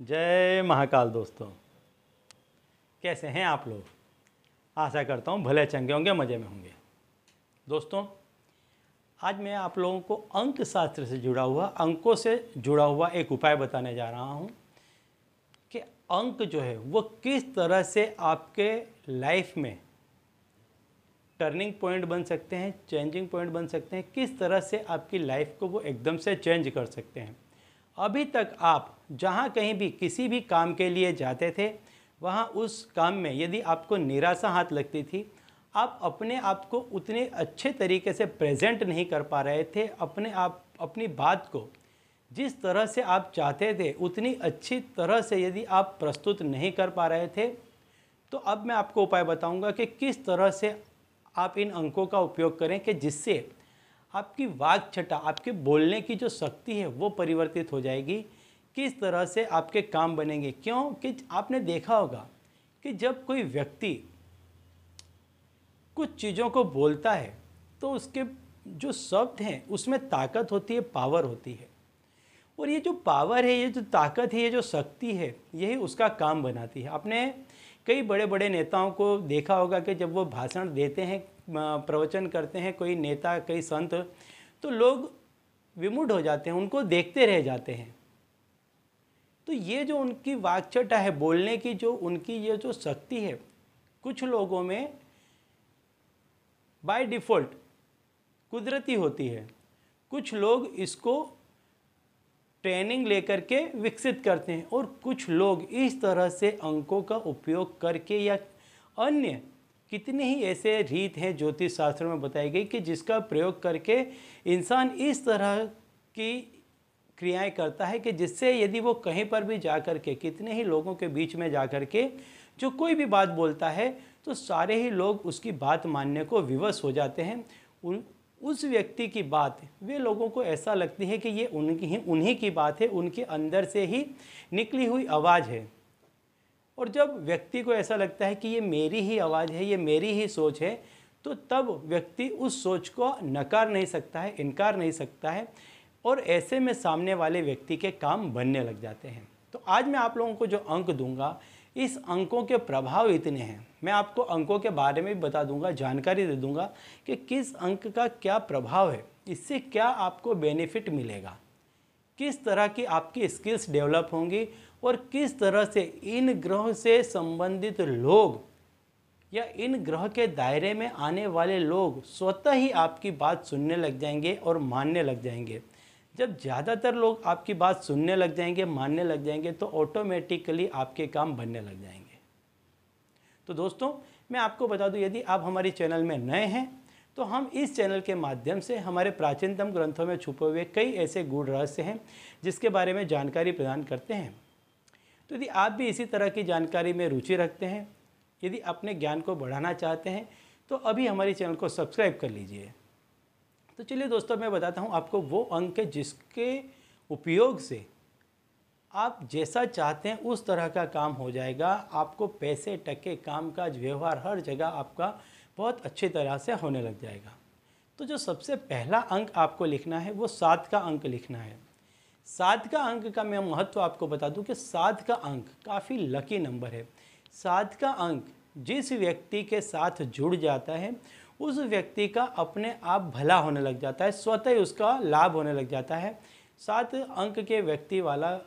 जय महाकाल दोस्तों। कैसे हैं आप लोग? आशा करता हूँ भले चंगे होंगे, मज़े में होंगे। दोस्तों, आज मैं आप लोगों को अंक शास्त्र से जुड़ा हुआ, अंकों से जुड़ा हुआ एक उपाय बताने जा रहा हूँ कि अंक जो है, वो किस तरह से आपके लाइफ में टर्निंग पॉइंट बन सकते हैं, चेंजिंग पॉइंट बन सकते हैं, किस तरह से आपकी लाइफ को वो एकदम से चेंज कर सकते हैं। अभी तक आप जहाँ कहीं भी किसी भी काम के लिए जाते थे, वहाँ उस काम में यदि आपको निराशा हाथ लगती थी, आप अपने आप को उतने अच्छे तरीके से प्रेजेंट नहीं कर पा रहे थे अपने आप, अपनी बात को। जिस तरह से आप चाहते थे, उतनी अच्छी तरह से यदि आप प्रस्तुत नहीं कर पा रहे थे तो अब मैं आपको उपाय बताऊँगा कि किस तरह से आप इन अंकों का उपयोग करें कि जिससे आपकी वाक छटा, आपके बोलने की जो शक्ति है, वो परिवर्तित हो जाएगी। किस तरह से आपके काम बनेंगे? क्यों? कि आपने देखा होगा कि जब कोई व्यक्ति कुछ चीज़ों को बोलता है तो उसके जो शब्द हैं, उसमें ताकत होती है, पावर होती है। और ये जो पावर है, ये जो ताकत है, ये जो शक्ति है, यही उसका काम बनाती है। आपने कई बड़े बड़े नेताओं को देखा होगा कि जब वो भाषण देते हैं प्रवचन करते हैं, कोई नेता, कई संत तो लोग विमुड हो जाते हैं, उनको देखते रह जाते हैं। तो ये जो उनकी वाकचटा है, बोलने की जो, उनकी ये जो शक्ति है, कुछ लोगों में बाय डिफ़ॉल्ट कुदरती होती है। कुछ लोग इसको ट्रेनिंग लेकर के विकसित करते हैं और कुछ लोग इस तरह से अंकों का उपयोग करके या अन्य कितने ही ऐसे रीत हैं ज्योतिष शास्त्र में बताई गई कि जिसका प्रयोग करके इंसान इस तरह की क्रियाएँ करता है कि जिससे यदि वो कहीं पर भी जा कर के, कितने ही लोगों के बीच में जा कर के जो कोई भी बात बोलता है तो सारे ही लोग उसकी बात मानने को विवश हो जाते हैं। उन, उस व्यक्ति की बात, वे लोगों को ऐसा लगती है कि ये उनकी ही, उन्हीं की बात है, उनके अंदर से ही निकली हुई आवाज़ है। और जब व्यक्ति को ऐसा लगता है कि ये मेरी ही आवाज़ है, ये मेरी ही सोच है तो तब व्यक्ति उस सोच को नकार नहीं सकता है, इनकार नहीं सकता है और ऐसे में सामने वाले व्यक्ति के काम बनने लग जाते हैं। तो आज मैं आप लोगों को जो अंक दूँगा, इस अंकों के प्रभाव इतने हैं। मैं आपको अंकों के बारे में भी बता दूँगा, जानकारी दे दूँगा कि किस अंक का क्या प्रभाव है, इससे क्या आपको बेनिफिट मिलेगा, किस तरह की आपकी स्किल्स डेवलप होंगी और किस तरह से इन ग्रह से संबंधित लोग या इन ग्रह के दायरे में आने वाले लोग स्वतः ही आपकी बात सुनने लग जाएँगे और मानने लग जाएँगे। जब ज़्यादातर लोग आपकी बात सुनने लग जाएँगे, मानने लग जाएँगे तो ऑटोमेटिकली आपके काम बनने लग जाएँगे। तो दोस्तों, मैं आपको बता दूँ, यदि आप हमारे चैनल में नए हैं तो हम इस चैनल के माध्यम से हमारे प्राचीनतम ग्रंथों में छुपे हुए कई ऐसे गूढ़ रहस्य हैं, जिसके बारे में जानकारी प्रदान करते हैं। तो यदि आप भी इसी तरह की जानकारी में रुचि रखते हैं, यदि अपने ज्ञान को बढ़ाना चाहते हैं तो अभी हमारे चैनल को सब्सक्राइब कर लीजिए। तो चलिए दोस्तों, मैं बताता हूँ आपको वो अंक जिसके उपयोग से आप जैसा चाहते हैं उस तरह का काम हो जाएगा। आपको पैसे, टके काम काज व्यवहार, हर जगह आपका बहुत अच्छी तरह से होने लग जाएगा। तो जो सबसे पहला अंक आपको लिखना है, वो सात का अंक लिखना है। सात का अंक का मैं महत्व आपको बता दूँ कि सात का अंक काफ़ी लकी नंबर है। सात का अंक जिस व्यक्ति के साथ जुड़ जाता है, उस व्यक्ति का अपने आप भला होने लग जाता है, स्वतः उसका लाभ होने लग जाता है। सात अंक के व्यक्ति वाला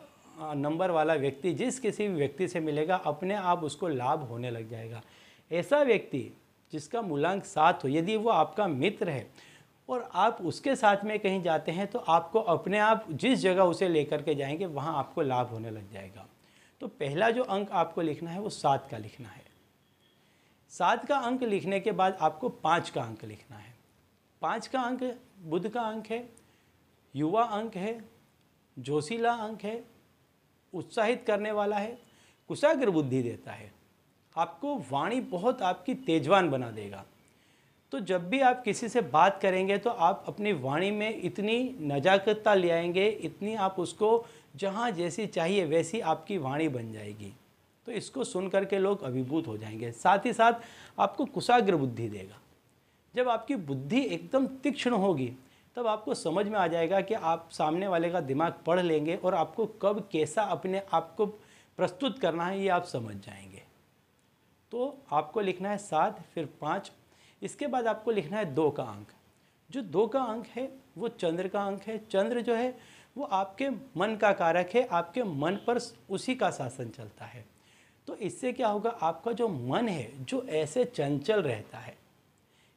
नंबर वाला व्यक्ति जिस किसी व्यक्ति से मिलेगा, अपने आप उसको लाभ होने लग जाएगा। ऐसा व्यक्ति जिसका मूलांक सात हो, यदि वो आपका मित्र है और आप उसके साथ में कहीं जाते हैं तो आपको अपने आप जिस जगह उसे लेकर के जाएँगे, वहाँ आपको लाभ होने लग जाएगा। तो पहला जो अंक आपको लिखना है, वो सात का लिखना है। सात का अंक लिखने के बाद आपको पाँच का अंक लिखना है। पाँच का अंक बुद्ध का अंक है, युवा अंक है, जोशीला अंक है, उत्साहित करने वाला है, कुशाग्र बुद्धि देता है। आपको वाणी बहुत आपकी तेजवान बना देगा। तो जब भी आप किसी से बात करेंगे तो आप अपनी वाणी में इतनी नजाकतता ले आएँगे, इतनी आप उसको जहाँ जैसी चाहिए वैसी आपकी वाणी बन जाएगी। तो इसको सुन करके लोग अभिभूत हो जाएँगे। साथ ही साथ आपको कुशाग्र बुद्धि देगा। जब आपकी बुद्धि एकदम तीक्ष्ण होगी, तब आपको समझ में आ जाएगा कि आप सामने वाले का दिमाग पढ़ लेंगे और आपको कब कैसा अपने आप को प्रस्तुत करना है, ये आप समझ जाएँगे। तो आपको लिखना है सात, फिर पाँच इसके बाद आपको लिखना है दो का अंक। जो दो का अंक है, वो चंद्र का अंक है। चंद्र जो है, वो आपके मन का कारक है, आपके मन पर उसी का शासन चलता है। तो इससे क्या होगा, आपका जो मन है, जो ऐसे चंचल रहता है,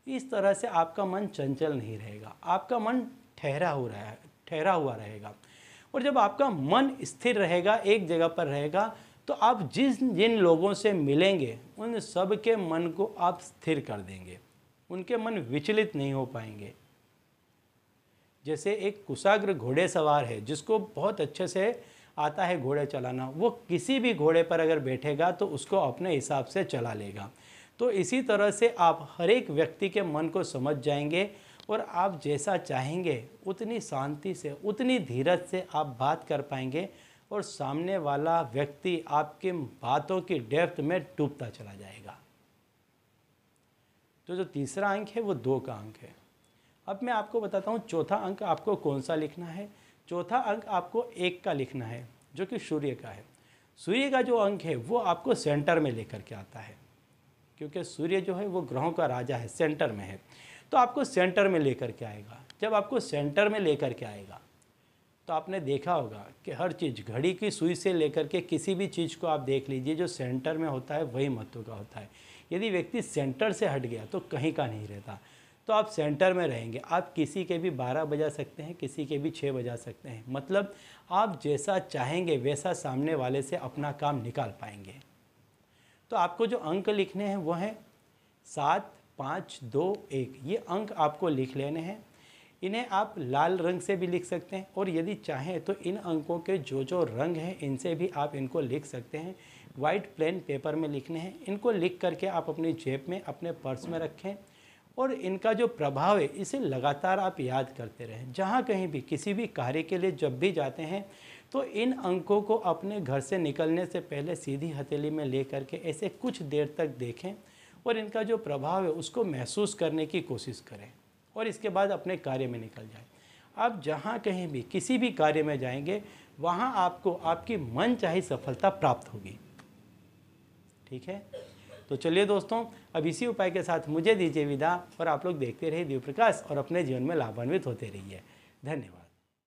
इस तरह से आपका मन चंचल नहीं रहेगा। आपका मन ठहरा हो रहा है, ठहरा हुआ रहेगा। और जब आपका मन स्थिर रहेगा, एक जगह पर रहेगा तो आप जिस जिन लोगों से मिलेंगे, उन सब के मन को आप स्थिर कर देंगे। उनके मन विचलित नहीं हो पाएँगे। जैसे एक कुशाग्र घोड़े सवार है, जिसको बहुत अच्छे से आता है घोड़े चलाना, वो किसी भी घोड़े पर अगर बैठेगा तो उसको अपने हिसाब से चला लेगा। तो इसी तरह से आप हर एक व्यक्ति के मन को समझ जाएँगे और आप जैसा चाहेंगे, उतनी शांति से, उतनी धीरज से आप बात कर पाएँगे और सामने वाला व्यक्ति आपके बातों की डेप्थ में डूबता चला जाएगा। तो जो तीसरा अंक है वो दो का अंक है। अब मैं आपको बताता हूँ चौथा अंक आपको कौन सा लिखना है? चौथा अंक आपको एक का लिखना है, जो कि सूर्य का है। सूर्य का जो अंक है, वो आपको सेंटर में लेकर के आता है, क्योंकि सूर्य जो है वो ग्रहों का राजा है, सेंटर में है। तो आपको सेंटर में लेकर के आएगा। जब आपको सेंटर में लेकर के आएगा तो आपने देखा होगा कि हर चीज़, घड़ी की सुई से लेकर के किसी भी चीज़ को आप देख लीजिए, जो सेंटर में होता है, वही महत्व का होता है। यदि व्यक्ति सेंटर से हट गया तो कहीं का नहीं रहता। तो आप सेंटर में रहेंगे। आप किसी के भी बारह बजा सकते हैं, किसी के भी छः बजा सकते हैं। मतलब आप जैसा चाहेंगे, वैसा सामने वाले से अपना काम निकाल पाएँगे। तो आपको जो अंक लिखने हैं, वो हैं सात, पाँच, दो, एक। ये अंक आपको लिख लेने हैं। इन्हें आप लाल रंग से भी लिख सकते हैं और यदि चाहें तो इन अंकों के जो जो रंग हैं, इनसे भी आप इनको लिख सकते हैं। वाइट प्लेन पेपर में लिखने हैं। इनको लिख करके आप अपनी जेब में अपने पर्स में रखें और इनका जो प्रभाव है, इसे लगातार आप याद करते रहें। जहाँ कहीं भी, किसी भी कार्य के लिए जब भी जाते हैं तो इन अंकों को अपने घर से निकलने से पहले सीधी हथेली में ले करके ऐसे कुछ देर तक देखें और इनका जो प्रभाव है, उसको महसूस करने की कोशिश करें। और इसके बाद अपने कार्य में निकल जाए। आप जहाँ कहीं भी, किसी भी कार्य में जाएँगे, वहाँ आपको, आपकी मन चाही सफलता प्राप्त होगी। ठीक है? तो चलिए दोस्तों, अब इसी उपाय के साथ मुझे दीजिए विदा और आप लोग देखते रहिए दीव प्रकाश और अपने जीवन में लाभान्वित होते रहिए। धन्यवाद।